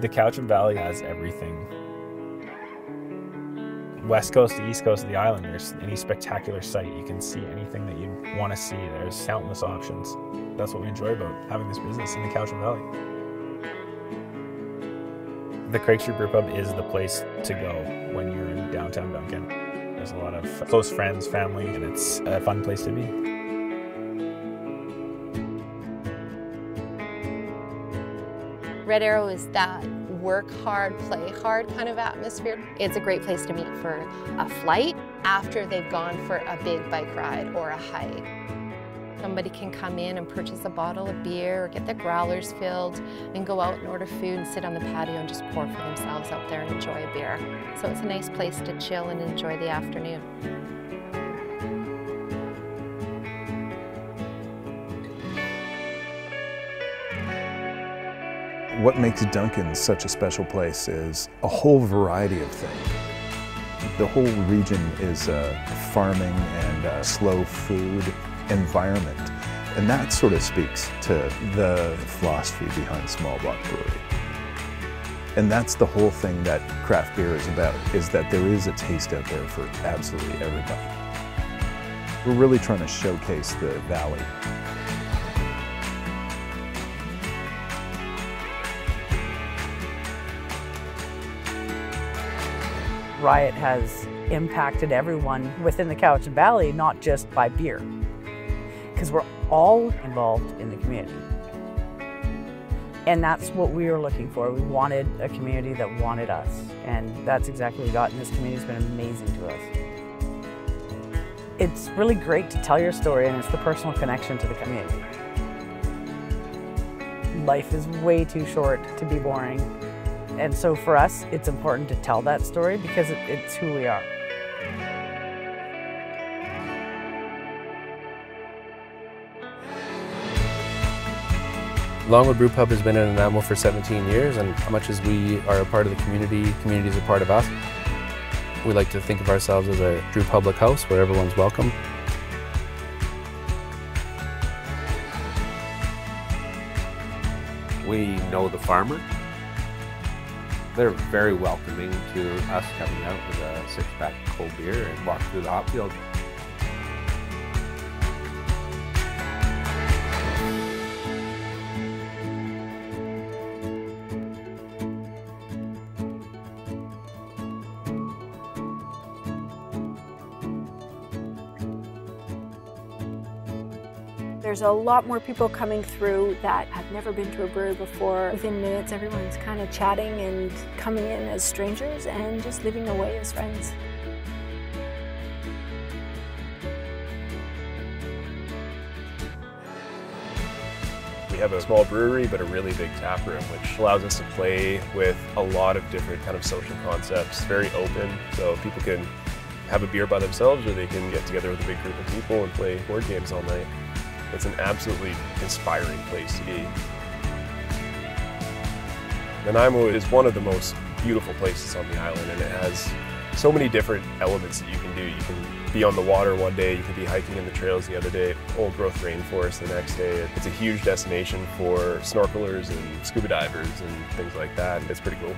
The Cowichan Valley has everything. West coast to east coast of the island, there's any spectacular sight. You can see anything that you want to see. There's countless options. That's what we enjoy about having this business in the Cowichan Valley. The Craig Street Brew Pub is the place to go when you're in downtown Duncan. There's a lot of close friends, family, and it's a fun place to be. Red Arrow is that work hard, play hard kind of atmosphere. It's a great place to meet for a flight after they've gone for a big bike ride or a hike. Somebody can come in and purchase a bottle of beer or get their growlers filled and go out and order food and sit on the patio and just pour for themselves out there and enjoy a beer. So it's a nice place to chill and enjoy the afternoon. What makes Duncan such a special place is a whole variety of things. The whole region is a farming and a slow food environment. And that sort of speaks to the philosophy behind Small Block Brewery. And that's the whole thing that craft beer is about, is that there is a taste out there for absolutely everybody. We're really trying to showcase the valley Riot has impacted everyone within the Cowichan Valley, not just by beer, because we're all involved in the community. And that's what we were looking for. We wanted a community that wanted us, and that's exactly what we got, and this community has been amazing to us. It's really great to tell your story, and it's the personal connection to the community. Life is way too short to be boring, and so for us, it's important to tell that story because it, it's who we are. Longwood Brew Pub has been in Nanaimo for 17 years, and as much as we are a part of the community, community is a part of us. We like to think of ourselves as a true public house where everyone's welcome. We know the farmer they're very welcoming to us coming out with a six pack cold beer and walk through the hop field. There's a lot more people coming through that have never been to a brewery before. Within minutes, everyone's kind of chatting and coming in as strangers and just living away as friends. We have a small brewery, but a really big tap room, which allows us to play with a lot of different kind of social concepts. Very open, so people can have a beer by themselves or they can get together with a big group of people and play board games all night. It's an absolutely inspiring place to be. Nanaimo is one of the most beautiful places on the island and it has so many different elements that you can do. You can be on the water one day, you can be hiking in the trails the other day, old growth rainforest the next day. It's a huge destination for snorkelers and scuba divers and things like that. It's pretty cool.